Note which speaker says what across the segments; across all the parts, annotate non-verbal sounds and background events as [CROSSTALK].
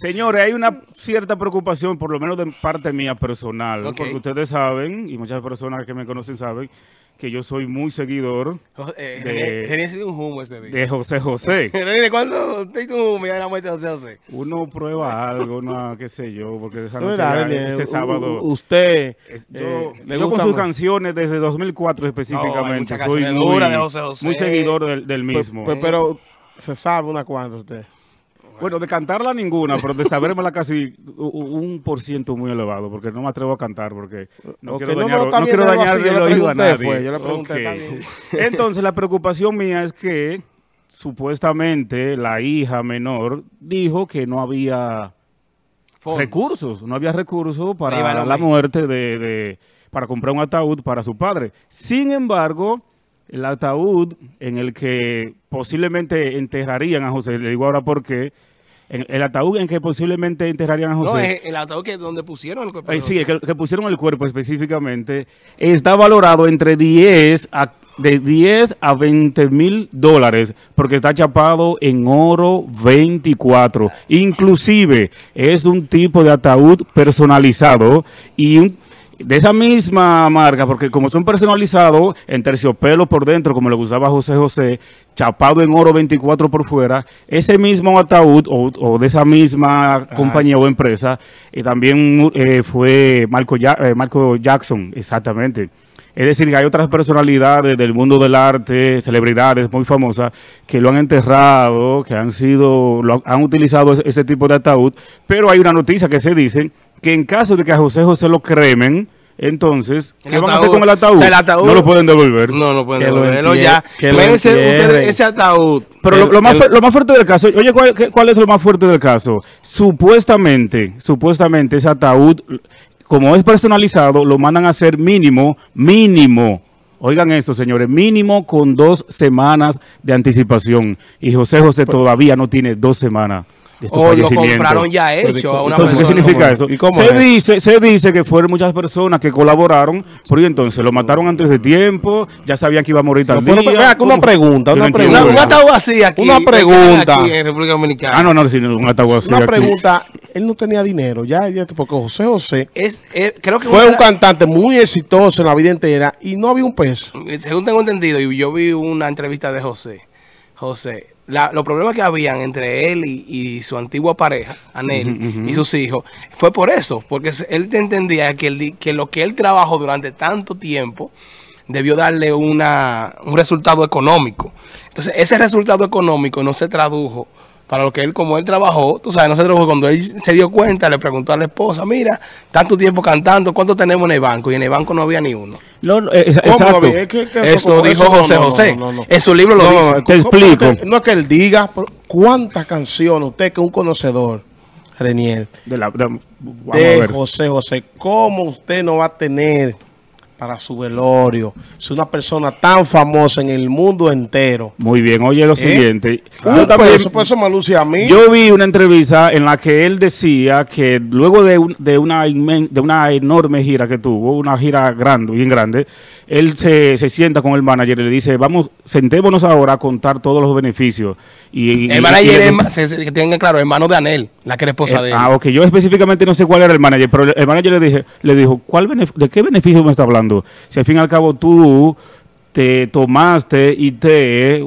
Speaker 1: Señores, hay una cierta preocupación, por lo menos de parte mía personal, porque ustedes saben, y muchas personas que me conocen saben, que yo soy muy seguidor
Speaker 2: eh,
Speaker 1: De-
Speaker 2: René- René se dio un humo ese día.
Speaker 1: de José José. [LAUGHS]
Speaker 2: ¿cuándo te diste un humo ya la muerte de José José?
Speaker 1: Uno prueba algo, una, qué sé yo, porque esa
Speaker 3: No,
Speaker 1: noche
Speaker 3: René,
Speaker 1: ese sábado...
Speaker 3: usted
Speaker 1: es-
Speaker 3: eh,
Speaker 1: yo,
Speaker 3: le
Speaker 1: yo con sus
Speaker 3: más.
Speaker 1: canciones desde 2004
Speaker 2: No, hay
Speaker 1: específicamente,
Speaker 2: muchas
Speaker 1: soy muy,
Speaker 2: de José José.
Speaker 1: muy seguidor del, del
Speaker 3: Pues-
Speaker 1: mismo.
Speaker 3: pues, pero se sabe una cuanta usted.
Speaker 1: Bueno, de cantarla ninguna, pero de sabérmela casi un por ciento muy elevado, porque no me atrevo a cantar, porque no quiero dañar,
Speaker 3: no,
Speaker 1: no quiero dañar
Speaker 3: así,
Speaker 1: el oído a nadie.
Speaker 3: fue, yo le pregunté,
Speaker 1: Ok.
Speaker 3: está bien. [LAUGHS]
Speaker 1: Entonces, la preocupación mía es que supuestamente la hija menor dijo que no había
Speaker 2: Fondos.
Speaker 1: recursos, no había recursos para la muerte de, de- para comprar un ataúd para su padre. Sin embargo, el ataúd en el que posiblemente enterrarían a José, le digo ahora por qué, en- el ataúd en que posiblemente enterrarían a José.
Speaker 2: No, es el ataúd que donde pusieron el cuerpo.
Speaker 1: Eh, sí, que, que pusieron el cuerpo específicamente, está valorado entre 10 a, de 10 a 20 mil dólares, porque está chapado en oro 24. Inclusive es un tipo de ataúd personalizado y un- de esa misma marca, porque como son personalizados en terciopelo por dentro, como le gustaba a José José, chapado en oro 24 por fuera, ese mismo ataúd o, o de esa misma compañía o empresa, y también eh, fue Marco, Ja- eh, Marco Jackson, exactamente. Es decir, que hay otras personalidades del mundo del arte, celebridades muy famosas, que lo han enterrado, que han sido, lo han utilizado ese tipo de ataúd, pero hay una noticia que se dice que en caso de que a José José lo cremen, entonces,
Speaker 2: El
Speaker 1: ¿qué van a hacer con el ataúd?
Speaker 2: o sea, el ataúd-
Speaker 1: no lo pueden devolver.
Speaker 2: No, no pueden
Speaker 3: Que lo
Speaker 2: devolverlo ya. ustedes ese ataúd.
Speaker 1: Pero lo,
Speaker 3: El-
Speaker 1: lo más,
Speaker 3: el-
Speaker 1: lo más fuerte del caso, oye, ¿cuál, qué- cuál es lo más fuerte del caso? Supuestamente, supuestamente ese ataúd, como es personalizado, lo mandan a hacer mínimo, mínimo. Oigan esto, señores, mínimo con dos semanas de anticipación. Y José José todavía no tiene dos semanas de su
Speaker 2: O lo compraron ya hecho a una
Speaker 1: Entonces, ¿qué significa
Speaker 3: ¿cómo
Speaker 1: eso?
Speaker 3: es? ¿Y cómo
Speaker 1: se,
Speaker 3: es?
Speaker 1: dice, se dice que fueron muchas personas que colaboraron, pero y entonces lo mataron antes de tiempo, ya sabían que iba a morir tal
Speaker 3: pero,
Speaker 1: día.
Speaker 3: pero, una pregunta, una
Speaker 2: un
Speaker 3: pregunta.
Speaker 1: eso.
Speaker 2: ataúd así aquí.
Speaker 3: Una
Speaker 2: que
Speaker 3: pregunta.
Speaker 2: Aquí en República Dominicana.
Speaker 1: Ah, no, no, sin un ataúd así.
Speaker 3: Una
Speaker 1: aquí.
Speaker 3: pregunta, él no tenía dinero, ya, ya, porque José José
Speaker 2: Es, es- creo que
Speaker 3: fue un cantante muy exitoso en la vida entera y no había un pez.
Speaker 2: según tengo entendido, y yo vi una entrevista de José, José, la- los problemas que habían entre él y, y su antigua pareja, Anel, y sus hijos, fue por eso, porque él entendía que, el que lo que él trabajó durante tanto tiempo debió darle una, un resultado económico. Entonces, ese resultado económico no se tradujo para lo que él, como él trabajó, tú sabes, no se tradujo. Cuando él se dio cuenta, le preguntó a la esposa, mira, tanto tiempo cantando, ¿cuánto tenemos en el banco? Y en el banco no había ni uno.
Speaker 1: No, eh, exa-
Speaker 3: ¿Cómo
Speaker 1: exacto.
Speaker 3: Es que- que
Speaker 2: Eso
Speaker 3: como-
Speaker 2: dijo
Speaker 3: no,
Speaker 2: José
Speaker 3: no,
Speaker 2: José.
Speaker 3: no, no.
Speaker 2: En su libro lo
Speaker 3: No,
Speaker 2: dice.
Speaker 1: Te
Speaker 3: ¿cómo-
Speaker 1: explico.
Speaker 3: no es que él diga, ¿cuántas canciones usted que es un conocedor, Renier,
Speaker 1: De la- de-.
Speaker 3: José José, cómo usted no va a tener para su velorio? Es una persona tan famosa en el mundo entero.
Speaker 1: Muy bien, oye lo siguiente.
Speaker 3: Un
Speaker 1: Yo también-
Speaker 3: pues eso me luce a mí.
Speaker 1: Yo vi una entrevista en la que él decía que luego de, un- de, una, inmen- de una enorme gira que tuvo, una gira grande, bien grande, él se, se sienta con el manager y le dice, vamos, sentémonos ahora a contar todos los beneficios. Y,
Speaker 2: El
Speaker 1: y-
Speaker 2: manager
Speaker 1: y-
Speaker 2: es, ma- se- se- que tengan claro, hermano de Anel, la que era esposa
Speaker 1: Eh,
Speaker 2: de él.
Speaker 1: ah, ok. Yo específicamente no sé cuál era el manager, pero el, el manager le, dije, le dijo, ¿cuál ¿de qué beneficio me está hablando? Si al fin y al cabo tú te tomaste y te...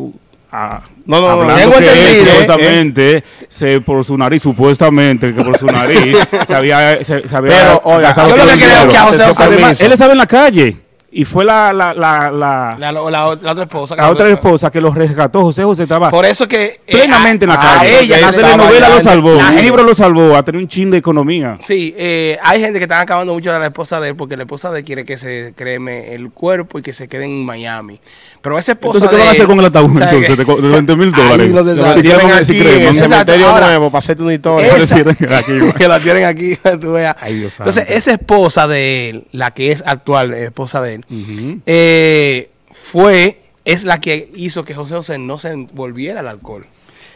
Speaker 1: ah,
Speaker 3: No, no, no,
Speaker 1: hablando
Speaker 2: tengo
Speaker 1: que él
Speaker 2: ¿eh?
Speaker 1: supuestamente, se, por su nariz, supuestamente, que por su nariz, [LAUGHS] se había, se, se había
Speaker 3: Pero, oiga,
Speaker 2: yo lo que creo que a José José
Speaker 1: Además, él estaba en la calle y fue la, la, la, la,
Speaker 2: La, la- la- la otra esposa. que
Speaker 1: la
Speaker 2: lo-
Speaker 1: otra esposa que lo rescató. José José estaba
Speaker 2: Por eso que... eh,
Speaker 1: plenamente en la
Speaker 2: a-
Speaker 1: calle.
Speaker 2: A ella
Speaker 1: la telenovela lo salvó, el libro lo salvó, a tener un chin de economía.
Speaker 2: Sí, eh, hay gente que están acabando mucho de la esposa de él porque la esposa de él quiere que se creme el cuerpo y que se quede en Miami. Pero esa esposa
Speaker 1: Entonces, ¿qué van a hacer con el ataúd
Speaker 2: ¿sabe
Speaker 1: entonces? De, co- de 20 mil
Speaker 2: Ahí
Speaker 1: dólares.
Speaker 2: no se sabe.
Speaker 3: Si aquí
Speaker 1: si
Speaker 3: cementerio
Speaker 2: ahora-
Speaker 3: nuevo para hacerte una historia. [LAUGHS]
Speaker 2: Que la tienen aquí, [LAUGHS] tú veas.
Speaker 1: Ay, Dios
Speaker 2: Entonces, esa esposa de él, la que es actual esposa de él, Eh, fue, es la que hizo que José José no se volviera al alcohol.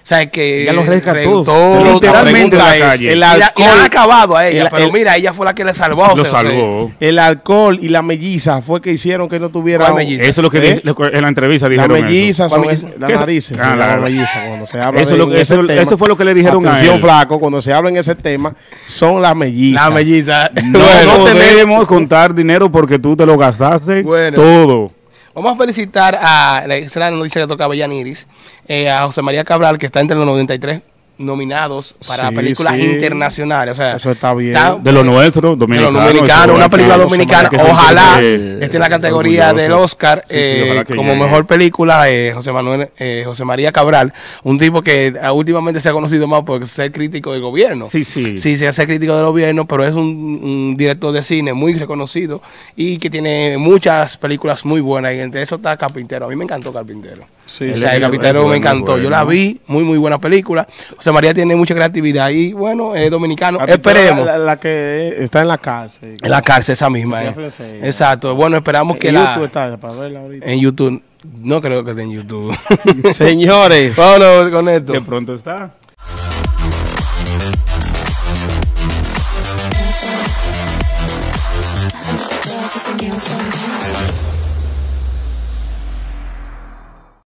Speaker 2: Sea, que
Speaker 1: Ya lo rescató.
Speaker 2: rentó,
Speaker 1: Literalmente
Speaker 3: la
Speaker 1: en la calle.
Speaker 3: es, el
Speaker 2: y, la, y la
Speaker 3: alcohol-
Speaker 2: han acabado a ella,
Speaker 3: el-
Speaker 2: pero
Speaker 3: el-
Speaker 2: mira, ella fue la que le salvó a
Speaker 1: Lo
Speaker 2: José José.
Speaker 1: salvó.
Speaker 3: El alcohol y la melliza fue que hicieron que no tuviera...
Speaker 2: ¿Cuál melliza?
Speaker 1: Eso es lo que
Speaker 3: ¿Eh?
Speaker 1: en la entrevista
Speaker 3: La
Speaker 1: dijeron. eso.
Speaker 3: melliza
Speaker 2: ¿Cuál
Speaker 3: son
Speaker 2: melliza?
Speaker 3: las narices.
Speaker 1: Ah, la-
Speaker 3: melliza. Cuando se habla
Speaker 1: Eso
Speaker 3: de
Speaker 1: lo-
Speaker 3: en
Speaker 1: eso-
Speaker 3: ese tema,
Speaker 1: eso fue lo que le dijeron a
Speaker 3: Atención,
Speaker 1: él.
Speaker 3: flaco, cuando se habla en ese tema, son las mellizas.
Speaker 2: La melliza.
Speaker 1: No
Speaker 2: Bueno,
Speaker 1: podemos contar dinero porque tú te lo gastaste
Speaker 2: Bueno.
Speaker 1: todo.
Speaker 2: Vamos a felicitar a, la noticia que tocaba Yaniris, eh, a José María Cabral, que está entre los 93 nominados para
Speaker 3: Sí,
Speaker 2: películas
Speaker 3: sí.
Speaker 2: internacionales. O sea,
Speaker 3: Eso está bien.
Speaker 1: De lo nuestro, dominicano.
Speaker 2: una película dominicana. Ojalá esté en la categoría
Speaker 1: orgulloso.
Speaker 2: del Oscar
Speaker 1: Sí, sí,
Speaker 2: eh, como
Speaker 1: llegue.
Speaker 2: mejor película. eh, José Manuel, eh, José María Cabral, un tipo que últimamente se ha conocido más por ser crítico del gobierno.
Speaker 1: Sí, sí.
Speaker 2: Sí, se hace crítico del gobierno, pero es un, un director de cine muy reconocido y que tiene muchas películas muy buenas. Y entre eso está Carpintero. A mí me encantó Carpintero.
Speaker 3: Sí,
Speaker 2: o
Speaker 1: sí.
Speaker 2: sea, el Carpintero me encantó.
Speaker 1: bueno.
Speaker 2: Yo la vi, muy, muy buena película. María tiene mucha creatividad y bueno, es dominicano.
Speaker 3: La-
Speaker 2: Esperemos.
Speaker 3: La, la que está en la cárcel.
Speaker 2: En la cárcel, esa misma. Eh. Exacto. Bueno, esperamos que
Speaker 3: En
Speaker 2: la.
Speaker 3: YouTube está para verla ahorita.
Speaker 2: En YouTube. No creo que esté en YouTube. [LAUGHS]
Speaker 3: Señores,
Speaker 2: Vámonos con esto.
Speaker 1: Que pronto está.